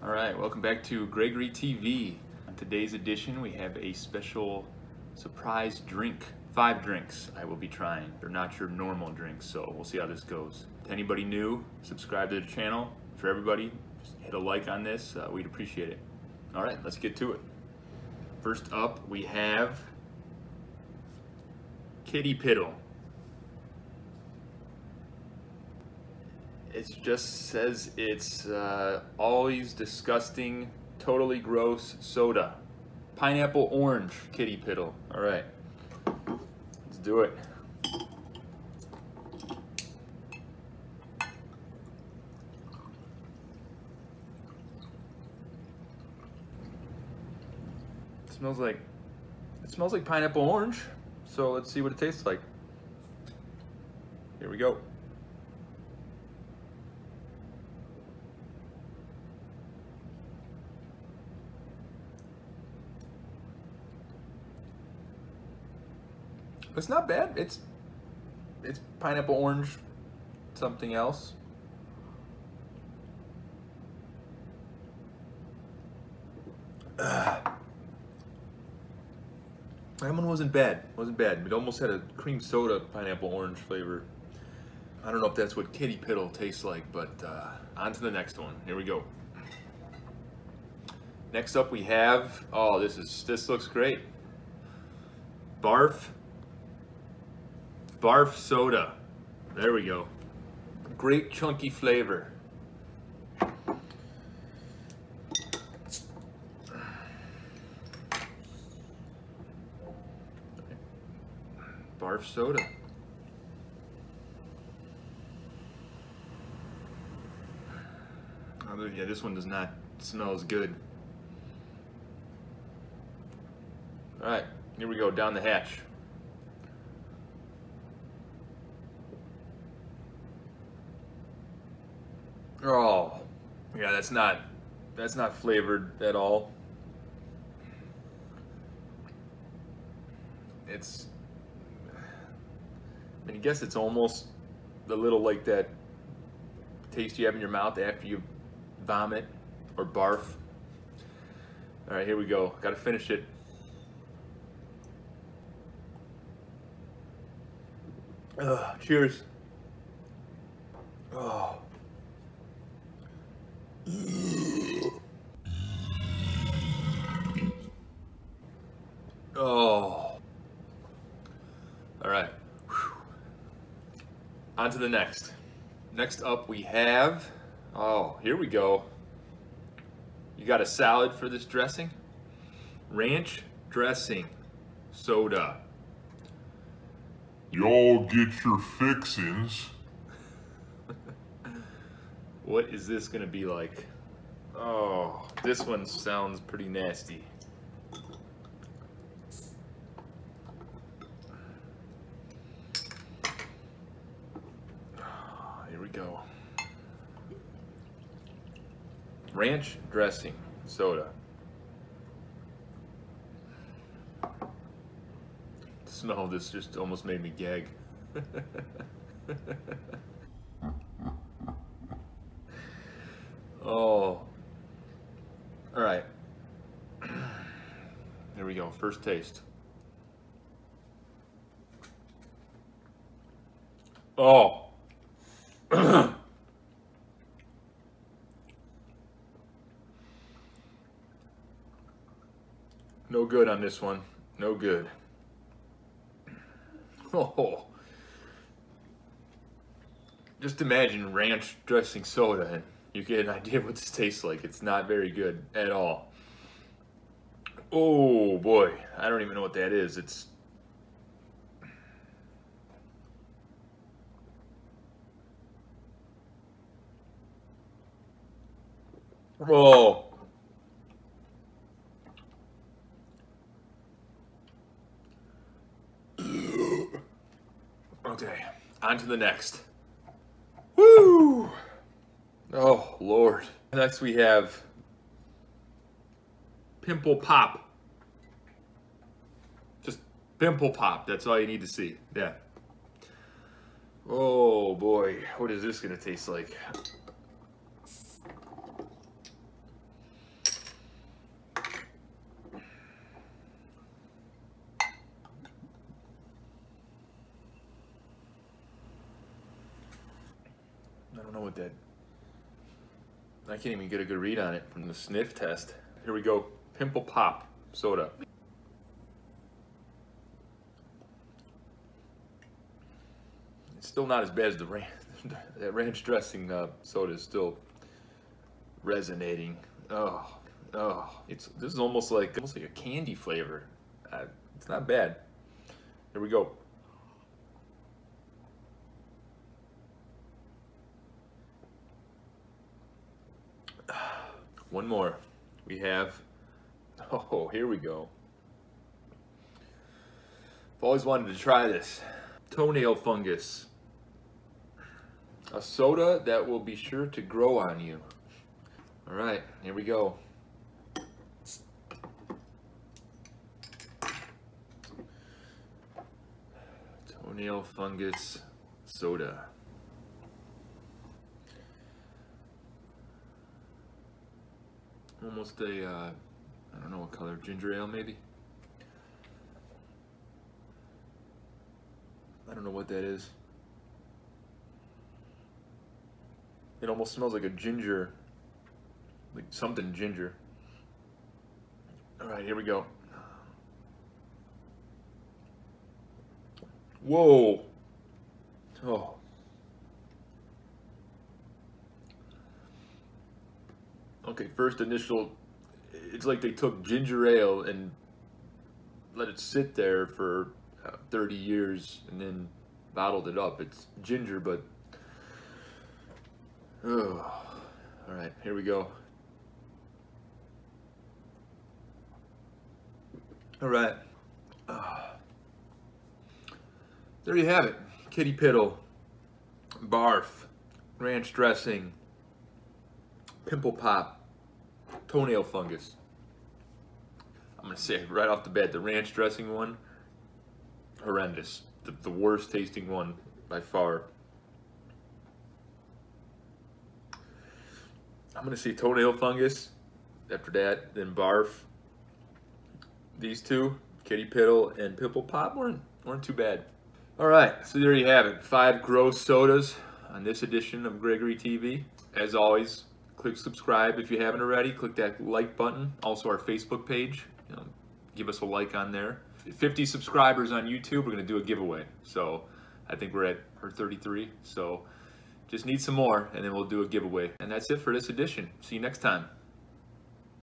All right, welcome back to Gregory TV. On today's edition, we have a special surprise drink. Five drinks I will be trying. They're not your normal drinks, so we'll see how this goes. To anybody new, subscribe to the channel. For everybody, just hit a like on this. Uh, we'd appreciate it. All right, let's get to it. First up, we have Kitty Piddle. It just says it's uh, always disgusting, totally gross soda. Pineapple orange kitty piddle. All right, let's do it. It smells like it smells like pineapple orange. So let's see what it tastes like. Here we go. It's not bad. It's it's pineapple orange, something else. Ugh. That one wasn't bad. wasn't bad. It almost had a cream soda pineapple orange flavor. I don't know if that's what Kitty Piddle tastes like, but uh, on to the next one. Here we go. Next up we have, oh, this is this looks great. Barf Barf soda. There we go. Great chunky flavor. Barf soda. Oh, yeah, this one does not smell as good. All right, here we go, down the hatch. Oh, yeah, that's not that's not flavored at all. It's I mean, I guess it's almost a little like that taste you have in your mouth after you vomit or barf. All right, here we go. Got to finish it. Ugh, cheers. Oh. Oh. All right. Whew. On to the next. Next up we have, oh, here we go. You got a salad for this dressing? Ranch dressing, soda. Y'all get your fixins. What is this gonna be like? Oh, this one sounds pretty nasty. Ah, here we go. Ranch dressing, soda. The smell of this just almost made me gag. Oh. All right. Here we go. First taste. Oh. no good on this one. No good. Oh. Just imagine ranch dressing soda and you get an idea what this tastes like. It's not very good at all. Oh boy, I don't even know what that is. It's Oh. Okay, on to the next. Woo! Oh, Lord. Next we have Pimple Pop. Just Pimple Pop. That's all you need to see. Yeah. Oh, boy. What is this going to taste like? I don't know what that I can't even get a good read on it from the sniff test. Here we go. Pimple Pop soda. It's still not as bad as the ranch. that ranch dressing uh, soda is still resonating. Oh, oh, it's this is almost like almost like a candy flavor. Uh, it's not bad. Here we go. One more. We have, oh, here we go. I've always wanted to try this. Toenail fungus. A soda that will be sure to grow on you. All right, here we go. Toenail fungus soda. Almost a, uh, I don't know what color, ginger ale maybe? I don't know what that is. It almost smells like a ginger, like something ginger. All right, here we go. Whoa. Oh. Okay, first initial, it's like they took ginger ale and let it sit there for uh, 30 years and then bottled it up. It's ginger, but, oh. All right, here we go. All right. There you have it. Kitty Piddle, barf, ranch dressing, pimple pop, toenail fungus. I'm gonna say right off the bat, the ranch dressing one, horrendous. The, the worst tasting one by far. I'm gonna say toenail fungus. After that, then barf. These two, kitty piddle and pimple pop, weren't weren't too bad. All right, so there you have it. Five gross sodas on this edition of Gregory TV. As always, click subscribe if you haven't already. Click that like button. Also our Facebook page. You know, give us a like on there. 50 subscribers on YouTube, we're going to do a giveaway. So I think we're at our 33. So just need some more and then we'll do a giveaway. And that's it for this edition. See you next time.